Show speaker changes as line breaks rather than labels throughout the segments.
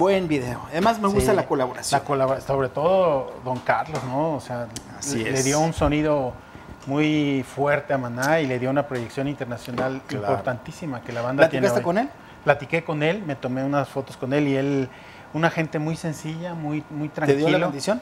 Buen video. Además me gusta
Sí,
la colaboración.
La colabora- sobre todo Don Carlos, ¿no? O sea,
Así
le,
es.
dio un sonido muy fuerte a Maná y le dio una proyección internacional
Claro.
importantísima que la banda tiene
¿Platicaste con él?
Platiqué con él, me tomé unas fotos con él y él, una gente muy sencilla, muy, muy
¿Te
tranquilo.
dio la bendición?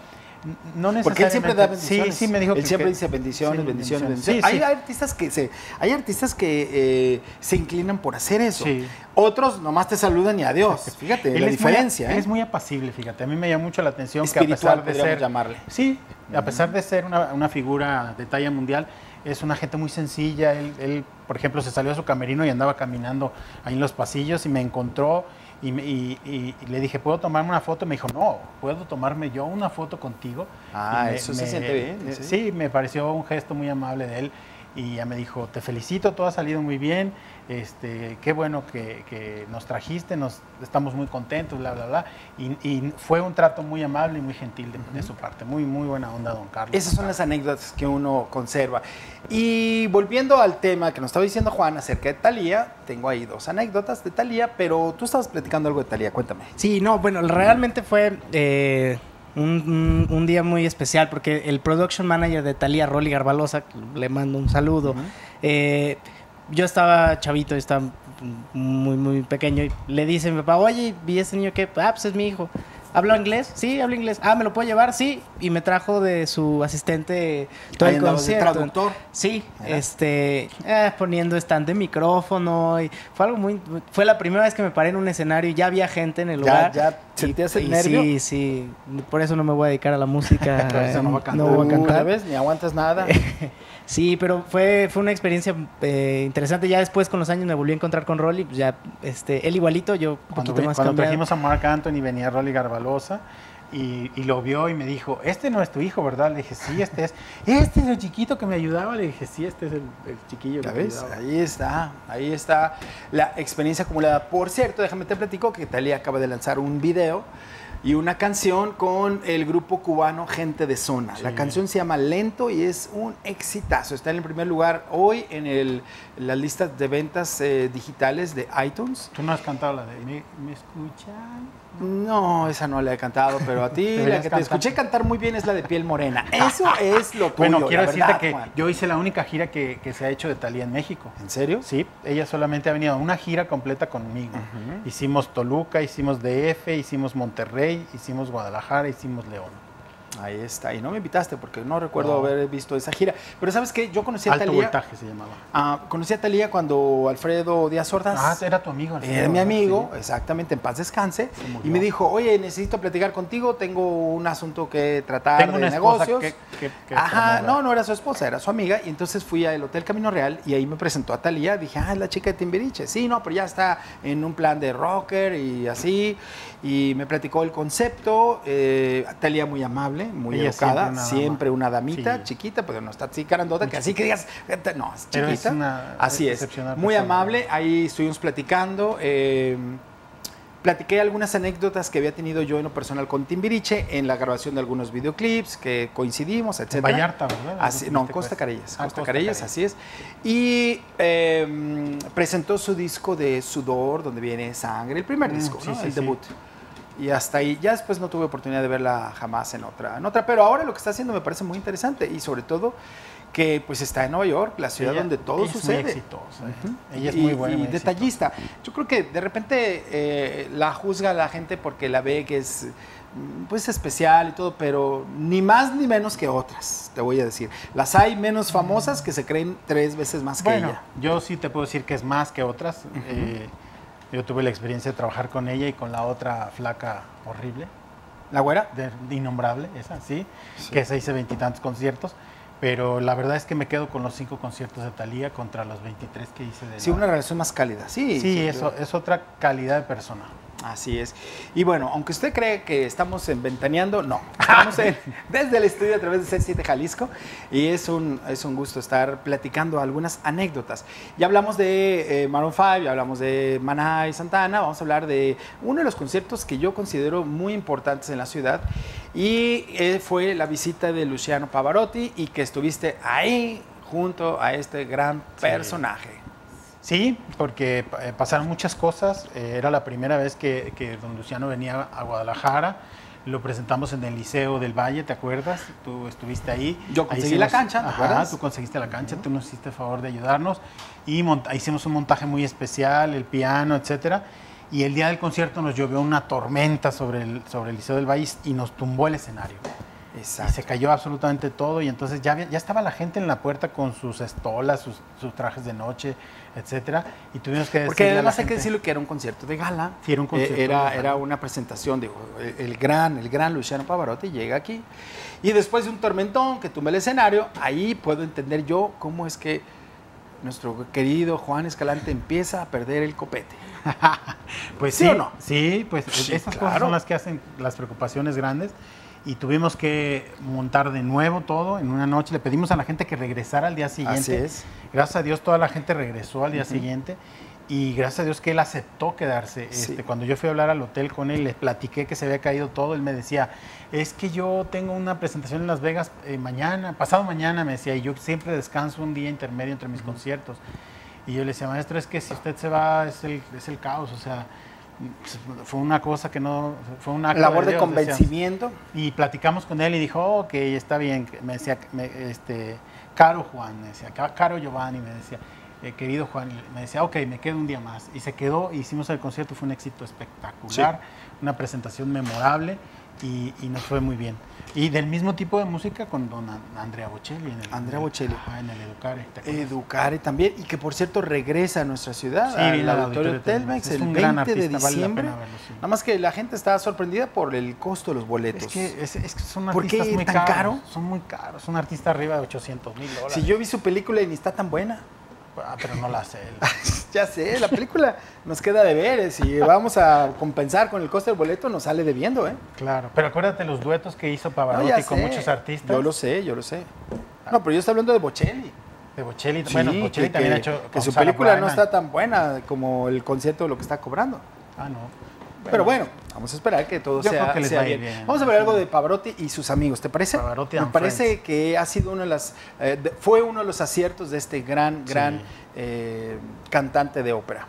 No
Porque él siempre da bendiciones.
Sí, sí, me dijo
Él
que-
siempre
que-
dice bendiciones,
sí,
bendiciones,
bendiciones.
bendiciones.
Sí,
hay artistas que se, hay artistas que eh, se inclinan por hacer eso.
Sí.
Otros nomás te saludan y adiós. Fíjate
Él
la diferencia.
Muy,
¿eh?
él es muy apacible, fíjate. A mí me llama mucho la atención que a
Espiritual,
pesar de ser.
llamarle.
Sí, a pesar de ser una, una figura de talla mundial, es una gente muy sencilla. Él, él, por ejemplo, se salió a su camerino y andaba caminando ahí en los pasillos y me encontró y, me- y- y- y le dije, ¿puedo tomarme una foto? Me dijo, no, ¿puedo tomarme yo una foto contigo?
Ah,
Y me-
eso se
me-
siente bien,
eh,
sí.
Sí, me pareció un gesto muy amable de él y ya me dijo, te felicito, todo ha salido muy bien, este, qué bueno que, que nos trajiste, nos, estamos muy contentos, bla, bla, bla. Y, y fue un trato muy amable y muy gentil de, de su parte, muy, muy buena onda, don Carlos.
Esas son las anécdotas que uno conserva. Y volviendo al tema que nos estaba diciendo Juan acerca de Talía, tengo ahí dos anécdotas de Talía, pero tú estabas platicando algo de Talía, cuéntame.
Sí, no, bueno, realmente fue eh, un, un- un día muy especial porque el production manager de Talía, Rolly Garbalosa, le mando un saludo. eh, yo estaba chavito, estaba muy, muy pequeño y le dice a mi papá, oye, ¿y ese niño qué? Ah, pues es mi hijo. ¿Habla inglés? Sí, habla inglés. Ah, ¿me lo puedo llevar? Sí. Y me trajo de su asistente todo el concierto.
traductor.
Sí, este, eh, poniendo stand de micrófono y fue algo muy, fue la primera vez que me paré en un escenario y ya había gente en el
Ya,
lugar.
ya sentías el
Y
nervio.
Sí, sí, por eso no me voy a dedicar a la música.
Por eso no va a cantar.
voy a cantar.
¿ya? Ni aguantas nada.
Sí, pero fue, fue una experiencia eh, interesante. Ya después con los años me volví a encontrar con Rolly, pues ya, este, él igualito, yo un
Cuando,
poquito más
cuando
cambiado.
trajimos a Marc Anthony venía Rolly Garbalosa y, y lo vio y me dijo, este no es tu hijo, ¿verdad? Le dije, sí, este es. Este es el chiquito que me ayudaba. Le dije, sí, este es el, el chiquillo
¿Ya
que me
ves?
ayudaba".
Ahí está, ahí está la experiencia acumulada. Por cierto, déjame te platico que Talía acaba de lanzar un video y una canción con el grupo cubano Gente de Zona. La canción se llama Lento y es un exitazo. Está en el primer lugar hoy en, el, en las listas de ventas eh, digitales de iTunes.
Tú no has cantado la de ¿Me, me escuchan?
No, esa no la he cantado, pero a ti la que te escuché cantar muy bien es la de piel morena. Eso es lo tuyo.
Bueno, quiero
la
decirte
verdad,
que
Juan.
yo hice la única gira que, que se ha hecho de Talía en México.
¿En serio?
Sí, ella solamente ha venido a una gira completa conmigo. Hicimos Toluca, hicimos DF, hicimos Monterrey, hicimos Guadalajara, hicimos León.
Ahí está. Y no me invitaste porque no recuerdo
No.
haber visto esa gira. Pero ¿sabes qué? Yo conocí a
Alto
Talía.
voltaje se llamaba.
ah, conocí a Talía cuando Alfredo Díaz Ordaz.
Ah, era tu amigo. Alfredo,
Era mi amigo,
Sí.
exactamente, en paz descanse. Y me dijo, oye, necesito platicar contigo, tengo un asunto que tratar
Tengo
de
una
negocios.
que- que- que
Ajá, no, no era su esposa, era su amiga. Y entonces fui al Hotel Camino Real y ahí me presentó a Talía. Dije, ah, es la chica de Timbiriche. Sí, no, pero ya está en un plan de rocker y así. Y me platicó el concepto. Eh, Talía muy amable, muy
Ella
educada.
siempre una
Siempre
dama.
una damita,
Sí.
chiquita, pero no está así carandota, que así que digas, no, es
Pero es
chiquita.
una
así es. Muy
persona.
amable, ahí estuvimos platicando. eh, platiqué algunas anécdotas que había tenido yo en lo personal con Timbiriche en la grabación de algunos videoclips que coincidimos, etc.
En Vallarta, ¿verdad?
Así, no, en Costa Carellas.
Ah,
Costa
Costa
Carellas,
Carellas.
así es. Y eh, presentó su disco de Sudor, donde viene Sangre, el primer
Mm,
disco,
sí,
¿no?
sí,
el
sí.
debut. Y hasta ahí, ya después no tuve oportunidad de verla jamás en otra, en otra, pero ahora lo que está haciendo me parece muy interesante y sobre todo que pues está en Nueva York, la ciudad
Ella
donde todo sucede.
Muy exitosa. ¿eh? Ella es
Y-
muy buena.
Y,
muy exitosa.
detallista. Yo creo que de repente eh, la juzga la gente porque la ve que es pues especial y todo, pero ni más ni menos que otras, te voy a decir. Las hay menos famosas que se creen tres veces más que ella.
yo sí te puedo decir que es más que otras. Eh, yo tuve la experiencia de trabajar con ella y con la otra flaca horrible,
¿La güera?
de, de innombrable, esa, ¿sí?
Sí.
Que se hice veintitantos conciertos. Pero la verdad es que me quedo con los cinco conciertos de Talía contra los 23 que hice de
Sí,
la-
una relación más cálida. Sí,
Sí,
sí,
eso es otra calidad de persona.
Así es. Y bueno, aunque usted cree que estamos en Ventaneando, no. Estamos en- desde el estudio a través de C7 Jalisco y es un, es un gusto estar platicando algunas anécdotas. Ya hablamos de eh, Maroon 5, ya hablamos de Maná y Santana, vamos a hablar de uno de los conciertos que yo considero muy importantes en la ciudad y eh, fue la visita de Luciano Pavarotti y que estuviste ahí junto a este gran personaje.
Sí, porque eh, pasaron muchas cosas. Eh, era la primera vez que, que don Luciano venía a Guadalajara. Lo presentamos en el Liceo del Valle, ¿te acuerdas? Tú estuviste ahí.
Yo
Ahí
conseguí la cancha, ¿te
Ajá, tú conseguiste la cancha, tú nos hiciste el favor de ayudarnos. Y hicimos un montaje muy especial, el piano, etcétera. Y el día del concierto nos llovió una tormenta sobre el, sobre el Liceo del Valle y nos tumbó el escenario. Y
Exacto.
se cayó absolutamente todo y entonces ya, había- ya estaba la gente en la puerta con sus estolas, sus, sus trajes de noche, etcétera, y tuvimos que
Porque además hay que
gente-
decirlo que era un concierto de gala.
Sí, era un concierto
Eh, era, era una presentación, digo, el, el gran, el gran Luciano Pavarotti llega aquí. Y después de un tormentón que tumba el escenario, ahí puedo entender yo cómo es que nuestro querido Juan Escalante empieza a perder el copete.
Pues
¿Sí
sí,
o no?
Sí, pues
Sí,
estas
claro.
cosas son las que hacen las preocupaciones grandes y tuvimos que montar de nuevo todo en una noche. Le pedimos a la gente que regresara al día siguiente.
Así es.
Gracias a Dios toda la gente regresó al día siguiente y gracias a Dios que él aceptó quedarse.
Sí.
Este, cuando yo fui a hablar al hotel con él, le platiqué que se había caído todo, él me decía, es que yo tengo una presentación en Las Vegas eh, mañana, pasado mañana, me decía, y yo siempre descanso un día intermedio entre mis conciertos. Y yo le decía, maestro, es que si usted se va es el, es el caos, o sea, fue una cosa que no, fue una
Labor de convencimiento.
y platicamos con él y dijo, "Oh, ok, está bien. Me decía, me- este, Caro Juan, me decía, "Ca- Caro Giovanni, me decía, "eh, querido Juan, me decía, ok, me quedo un día más. Y se quedó, hicimos el concierto, fue un éxito espectacular, una presentación memorable y, y nos fue muy bien. Y del mismo tipo de música con don An- Andrea Bocelli. En el,
Andrea Bocelli.
Ajá, en el Educare.
Educare también, y que por cierto regresa a nuestra ciudad,
Sí,
al auditorio
Auditorio
Telmex, el
un
20
gran
de
artista, vale la
diciembre.
pena verlo, sí.
Nada más que la gente está sorprendida por el costo de los boletos.
Es que, es, es que son
¿Por qué
artistas muy
tan
caros.
caro?
Son muy caros. Un artista arriba de 800 mil dólares.
Si yo vi su película y ni está tan buena.
Ah, pero no la sé.
Ya sé, la película nos queda de ver. eh, Si vamos a compensar con el costo del boleto, nos sale debiendo, ¿eh?
Claro, pero acuérdate los duetos que hizo Pavarotti con muchos artistas.
Yo lo sé, yo lo sé. No, pero yo estoy hablando de Bocelli.
De Bocelli.
Sí,
bueno, Bocelli
que,
también
que-
ha hecho.
que su película no está tan buena como el concierto de lo que está cobrando.
Ah, no.
Pero bueno, vamos a esperar que todo
Yo
sea,
creo que les
sea bien.
bien.
Vamos a ver algo de Pavarotti y sus amigos, ¿te parece?
Pavarotti
Me
and
parece
Friends.
que ha sido uno de las, eh, de- fue uno de los aciertos de este gran,
Sí.
gran eh, cantante de ópera.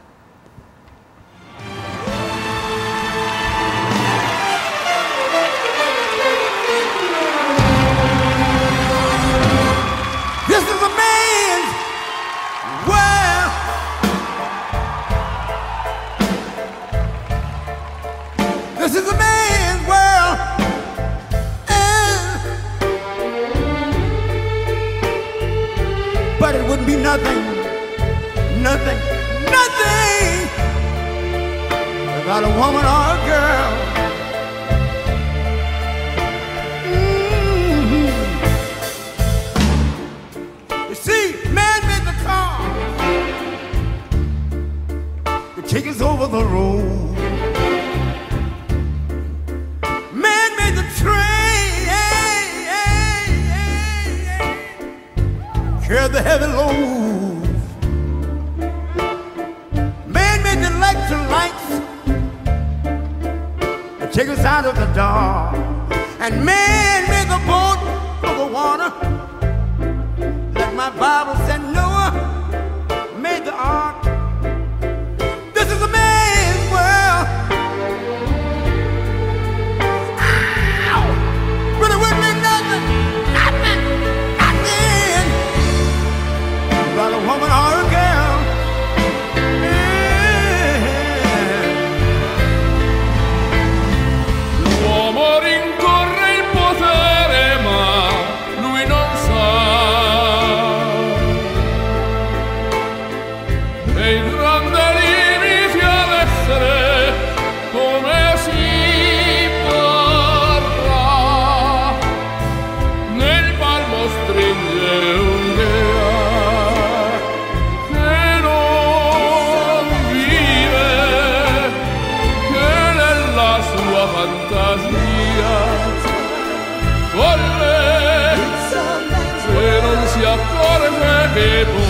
But it wouldn't be nothing, nothing, nothing without a woman or a girl. Mhm. You see, man made the car to take us over the road. Carry the heavy load. Made the electric lights to take us out of the dark. And man made the boat for the water. Like my Bible said, Noah
bebo.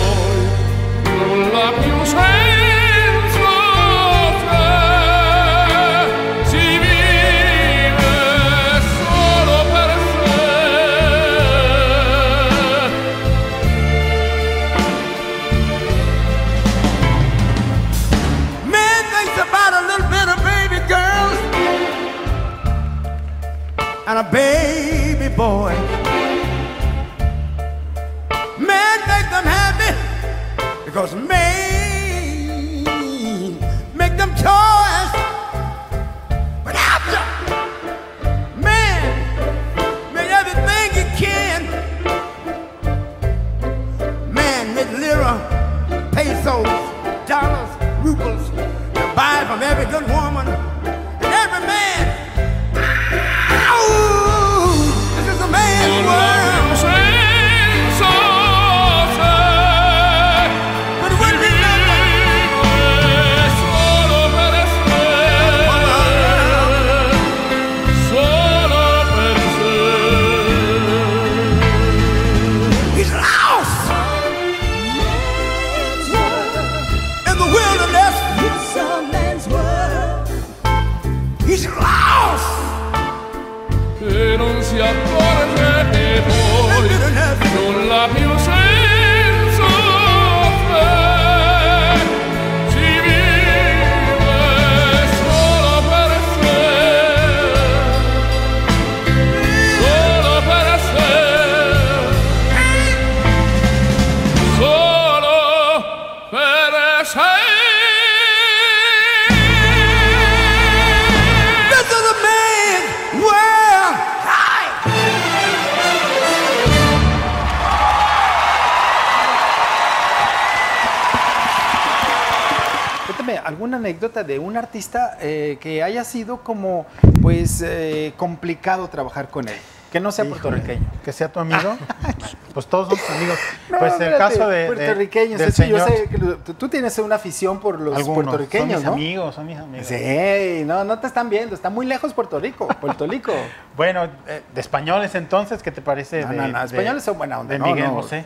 Anécdota de un artista eh, que haya sido como, pues, eh, complicado trabajar con él. Que no sea
Híjole,
puertorriqueño.
Que sea tu amigo. pues todos somos amigos.
No,
pues el caso de, de-
puertorriqueños.
del
es que yo
señor-
sé que tú- tienes una afición por los
algunos,
puertorriqueños,
son mis
¿no?
amigos, son mis amigos.
Sí, no, no te están viendo. Está muy lejos Puerto Rico, Puerto Rico.
Bueno, eh, de españoles entonces, ¿qué te parece?
No,
de,
no, no,
de-
españoles son buena onda,
De Miguel. Bosé.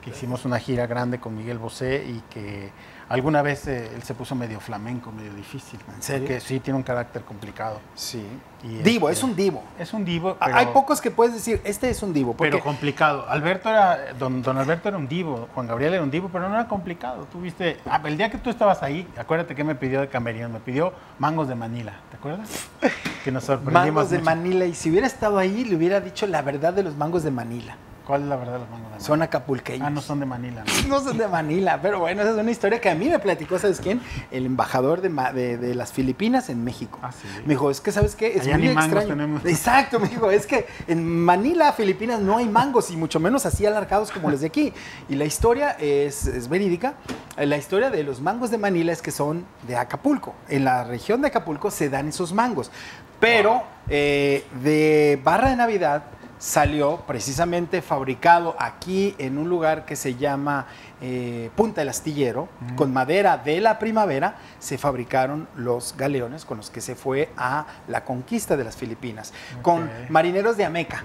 Que hicimos una gira grande con Miguel Bosé y que alguna vez eh, él se puso medio flamenco, medio difícil.
¿En serio?
Que sí, tiene un carácter complicado.
Sí.
Y
divo,
este-
es un divo.
Es un divo, pero,
Hay pocos que puedes decir, este es un divo. Porque
pero complicado. Alberto era, don, don Alberto era un divo, Juan Gabriel era un divo, pero no era complicado. Tú viste, ah, el día que tú estabas ahí, acuérdate que me pidió de camerino, me pidió mangos de Manila, ¿te acuerdas? Que nos sorprendimos
mangos de. Manila. Y si hubiera estado ahí, le hubiera dicho la verdad de los mangos de Manila.
¿Cuál es la verdad de los mangos de Manila?
Son acapulqueños.
Ah, no son de Manila. ¿no?
No son de Manila, pero bueno, esa es una historia que a mí me platicó, ¿sabes quién? El embajador de, de- de las Filipinas en México.
Ah, sí.
Me dijo, es que, ¿sabes qué? Es
Allá
muy
ni mangos
extraño.
tenemos.
Exacto, me dijo, es que en Manila, Filipinas, no hay mangos y mucho menos así alargados como los de aquí. Y la historia es, es verídica. Eh, La historia de los mangos de Manila es que son de Acapulco. En la región de Acapulco se dan esos mangos. Pero eh, de Barra de Navidad salió precisamente fabricado aquí en un lugar que se llama eh, Punta del Astillero, con madera de la primavera, se fabricaron los galeones con los que se fue a la conquista de las Filipinas, con marineros de Ameca.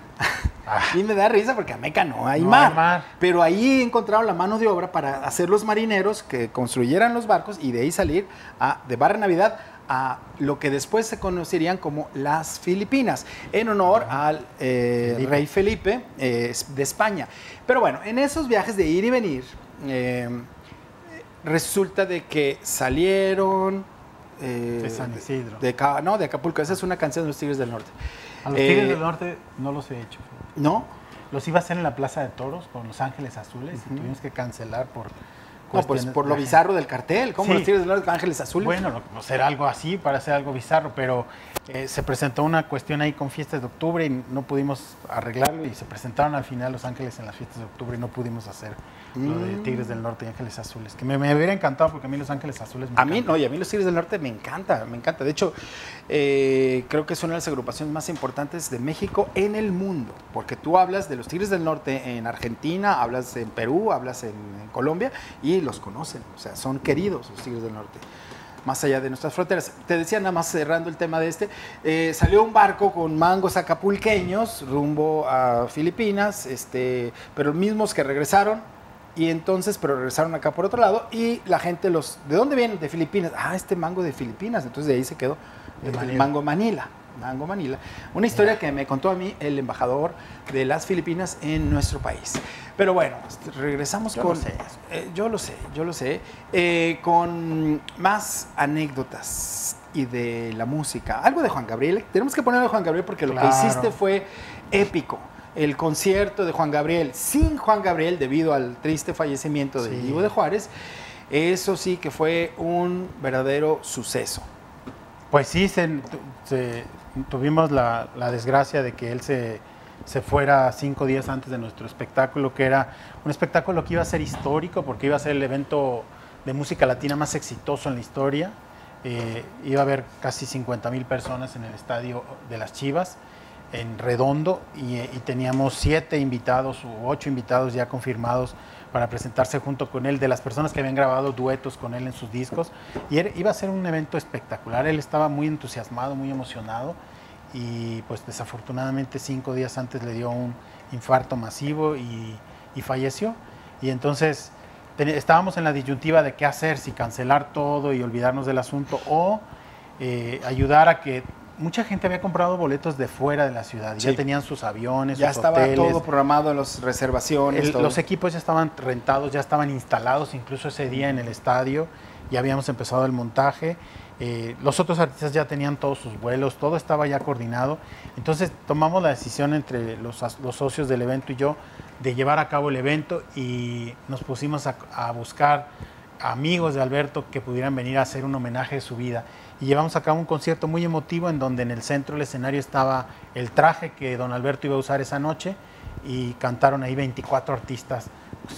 Ah.
Y me da risa porque Ameca no hay,
No
mar,
hay mar.
Pero ahí encontraron la mano de obra para hacer los marineros que construyeran los barcos y de ahí salir a, de Barra Navidad a lo que después se conocerían como las Filipinas, en honor al eh,
Felipe.
rey Felipe eh, de España. Pero bueno, en esos viajes de ir y venir, eh, resulta de que salieron... eh,
De San Isidro.
de no, de Acapulco. Esa es una canción de los Tigres del Norte.
A los Tigres del Norte no los he hecho.
¿No?
Los iba a hacer en la Plaza de Toros con Los Ángeles Azules y tuvimos que cancelar por
No, pues por lo
de-
bizarro del cartel. ¿Cómo
Sí.
los Tigres del Norte con Ángeles Azules?
Bueno, pues era algo así para hacer algo bizarro, pero eh, se presentó una cuestión ahí con fiestas de octubre y no pudimos arreglarlo y se presentaron al final Los Ángeles en las fiestas de octubre y no pudimos hacer lo de
Mm.
Tigres del Norte y Ángeles Azules, que me, me hubiera encantado porque a mí Los Ángeles Azules me
A mí no, y a mí los Tigres del Norte me encanta, me encanta. De hecho, eh, creo que es una de las agrupaciones más importantes de México en el mundo, porque tú hablas de los Tigres del Norte en Argentina, hablas en Perú, hablas en, en Colombia y los conocen, o sea, son queridos los Tigres del Norte. Más allá de nuestras fronteras. Te decía nada más cerrando el tema de este, eh, salió un barco con mangos acapulqueños rumbo a Filipinas, este, pero mismos que regresaron y entonces, pero regresaron acá por otro lado y la gente los, ¿de dónde vienen? De Filipinas. Ah, este mango de Filipinas. Entonces de ahí se quedó el mango Manila. Mango Manila. Una historia que me contó a mí el embajador de las Filipinas en nuestro país. Pero bueno, regresamos
Yo
con...
lo sé.
Eh, yo lo sé, yo lo sé. Eh, con más anécdotas. y de la música. Algo de Juan Gabriel. Tenemos que ponerlo de Juan Gabriel porque lo que hiciste fue épico. El concierto de Juan Gabriel sin Juan Gabriel debido al triste fallecimiento de
Sí.
Diego de Juárez. Eso sí que fue un verdadero suceso.
Pues sí, se- tuvimos la, la desgracia de que él se, se fuera cinco días antes de nuestro espectáculo, que era un espectáculo que iba a ser histórico, porque iba a ser el evento de música latina más exitoso en la historia. Eh, iba a haber casi 50 mil personas en el estadio de las Chivas, en redondo, y, y teníamos siete invitados u ocho invitados ya confirmados para presentarse junto con él, de las personas que habían grabado duetos con él en sus discos. Y iba a ser un evento espectacular. Él estaba muy entusiasmado, muy emocionado. Y pues desafortunadamente cinco días antes le dio un infarto masivo y, y falleció. Y entonces estábamos en la disyuntiva de qué hacer, si cancelar todo y olvidarnos del asunto o eh, ayudar a que mucha gente había comprado boletos de fuera de la ciudad.
Sí.
Ya tenían sus aviones,
Ya
sus
estaba
hoteles.
todo programado, las reservaciones.
El-
todo.
los equipos ya estaban rentados, ya estaban instalados, incluso ese día en el estadio, ya habíamos empezado el montaje. eh, los otros artistas ya tenían todos sus vuelos, todo estaba ya coordinado. Entonces tomamos la decisión entre los, los socios del evento y yo de llevar a cabo el evento y nos pusimos a, a buscar amigos de Alberto que pudieran venir a hacer un homenaje de su vida. Y llevamos a cabo un concierto muy emotivo en donde en el centro del escenario estaba el traje que don Alberto iba a usar esa noche y cantaron ahí 24 artistas,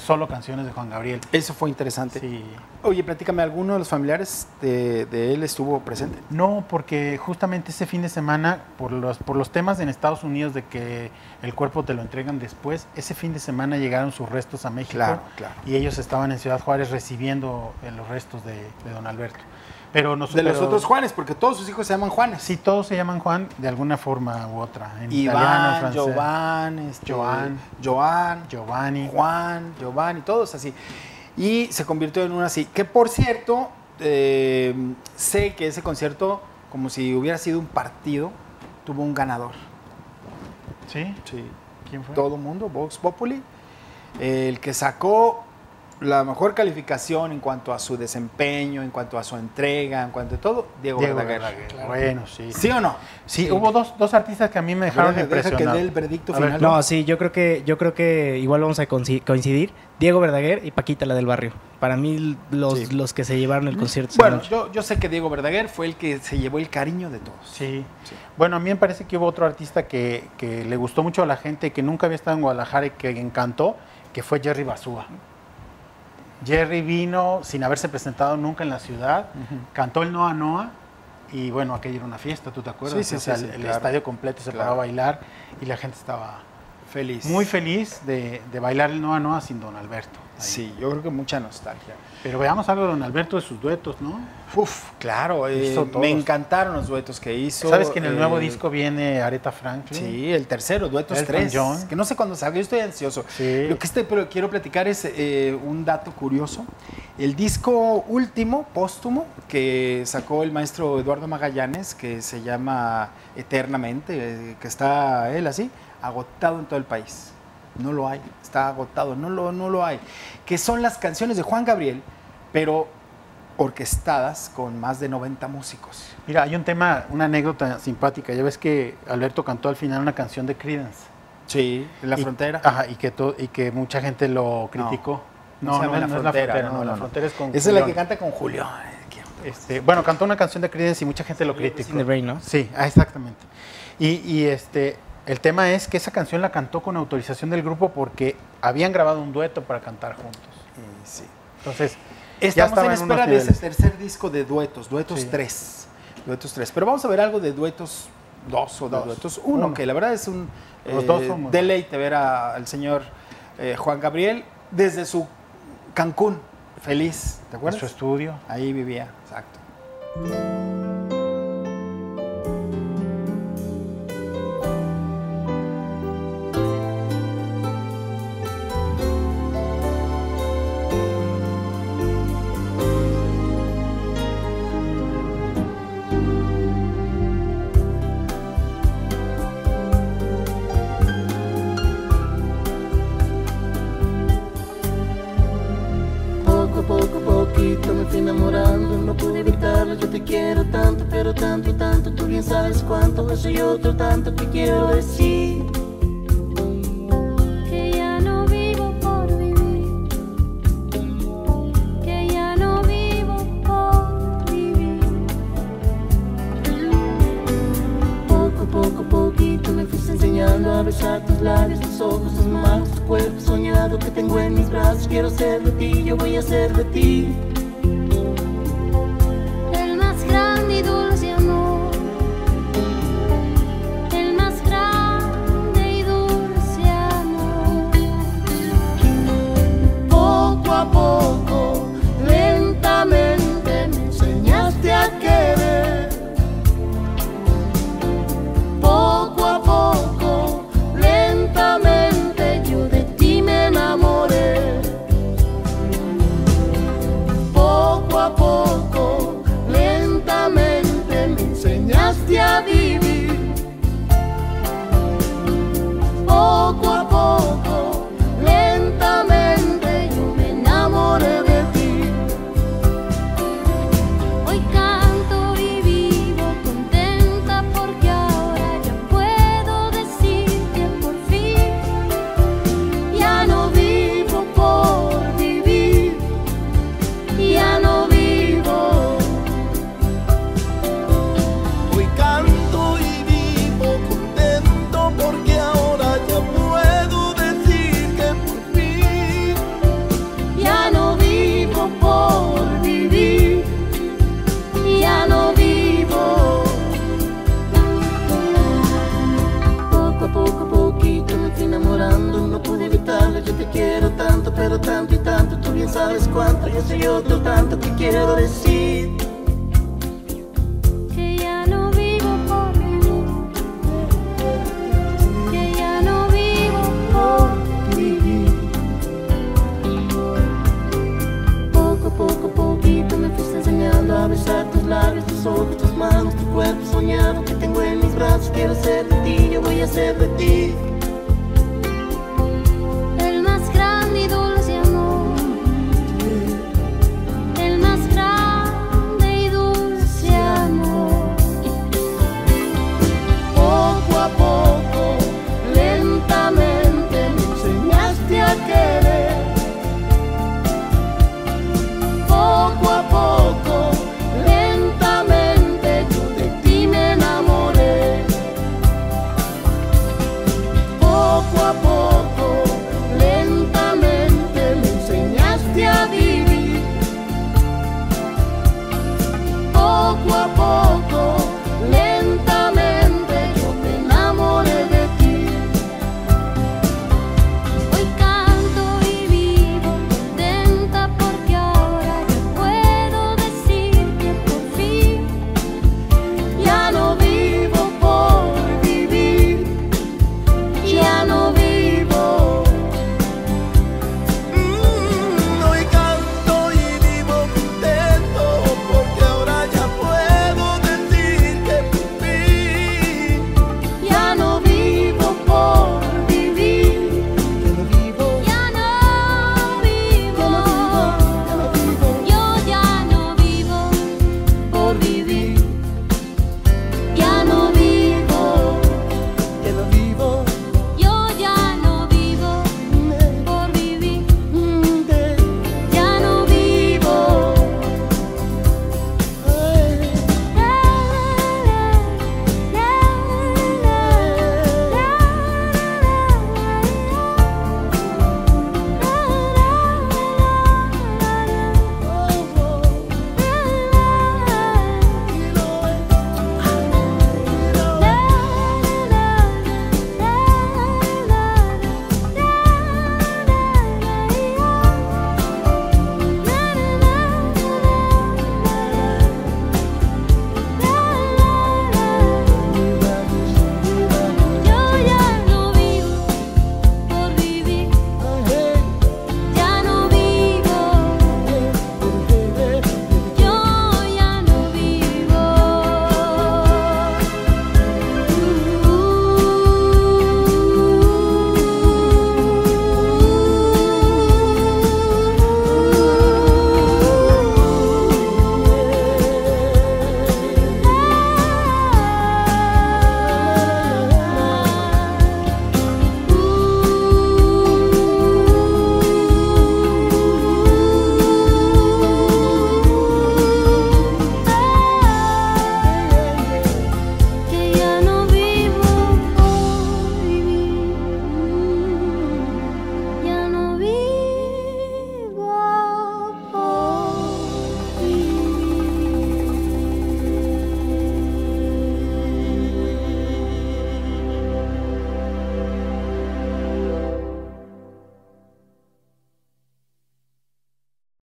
solo canciones de Juan Gabriel.
Eso fue interesante.
Sí.
Oye, platícame, ¿alguno de los familiares de, de él estuvo presente?
No, porque justamente ese fin de semana, por los, por los temas en Estados Unidos de que el cuerpo te lo entregan después, ese fin de semana llegaron sus restos a México
Claro, claro.
y ellos estaban en Ciudad Juárez recibiendo eh, los restos de, de don Alberto. Pero nos,
De los otros Juanes, porque todos sus hijos se llaman Juanes.
Sí, todos se llaman Juan de alguna forma u otra. En italiano,
Iván,
francés.
Jovan, este,
Joan.
Joan,
Giovanni.
Juan, Giovanni, todos así. Y se convirtió en una así. Que por cierto, eh, sé que ese concierto, como si hubiera sido un partido, tuvo un ganador.
¿Sí?
Sí.
¿Quién fue?
Todo mundo, Vox Populi. El que sacó la mejor calificación en cuanto a su desempeño, en cuanto a su entrega, en cuanto a todo, Diego,
Diego
Verdaguer.
Verdaguer.
Claro.
Bueno, sí.
¿Sí o no?
Sí, hubo dos, dos artistas que a mí me dejaron
Deja- deja que
impresionado.
dé el veredicto
ver,
final.
No, sí, yo creo que yo creo que igual vamos a coinci- coincidir. Diego Verdaguer y Paquita la del barrio. Para mí los,
Sí.
los que se llevaron el concierto.
Bueno, yo, yo sé que Diego Verdaguer fue el que se llevó el cariño de todos.
Sí.
Sí.
Bueno, a mí me parece que hubo otro artista que, que le gustó mucho a la gente, que nunca había estado en Guadalajara y que encantó, que fue Jerry Basúa. Jerry vino sin haberse presentado nunca en la ciudad, cantó el Noa Noa y bueno, aquello era una fiesta, ¿tú te acuerdas?
Sí, sí,
O sea,
sí,
el,
sí,
el
claro.
estadio completo se
Claro.
paró a bailar y la gente estaba
Feliz.
muy feliz de, de bailar el Noa Noa sin Don Alberto. ahí.
Sí, yo creo que mucha nostalgia.
Pero veamos algo de Don Alberto de sus duetos, ¿no?
Uf, claro, eh, me encantaron los duetos que hizo.
¿Sabes que en el nuevo
eh,
disco viene Aretha Franklin?
Sí, el tercero, Duetos
Elton
3.
John.
Que no sé cuándo salga, yo estoy ansioso.
Sí.
Lo que este, pero quiero platicar es eh, un dato curioso. El disco último, póstumo, que sacó el maestro Eduardo Magallanes, que se llama Eternamente, eh, que está él así, agotado en todo el país. No lo hay, está agotado, no lo, no lo hay. Que son las canciones de Juan Gabriel, pero orquestadas con más de 90 músicos.
Mira, hay un tema, una anécdota simpática. Ya ves que Alberto cantó al final una canción de Creedence.
Sí, en la
Y-
frontera.
Ajá, y que, to- y que mucha gente lo criticó.
No, se llama La
es
Frontera, no,
no,
no,
la
no.
frontera es con
Esa es la que
Julián.
canta con qué-
Este, bueno, cantó una canción de Creedence y mucha gente lo criticó.
In the Rain, ¿no?
Sí, ah, exactamente. Y, y, este, el tema es que esa canción la cantó con autorización del grupo porque habían grabado un dueto para cantar juntos.
Y sí.
Entonces, ya
Estamos en
estaban
espera de ese tercer disco de duetos, duetos
Sí.
3. Duetos 3. Pero vamos a ver algo de duetos 2 o de
Dos.
duetos 1,
Uno.
que la verdad es un eh,
dos
deleite ver a- al señor eh, Juan Gabriel desde su Cancún. Feliz, ¿te
En
acuerdas?
su estudio.
Ahí vivía, exacto.
tanto, tanto, tú bien sabes cuánto, eso y otro tanto te quiero decir.
que ya no vivo por vivir, que ya no vivo por vivir.
Poco, poco, poquito me fuiste enseñando a besar tus labios, tus ojos, tus manos, tu cuerpo soñado que tengo en mis brazos. Quiero ser de ti, yo voy a ser de ti. poco, lentamente.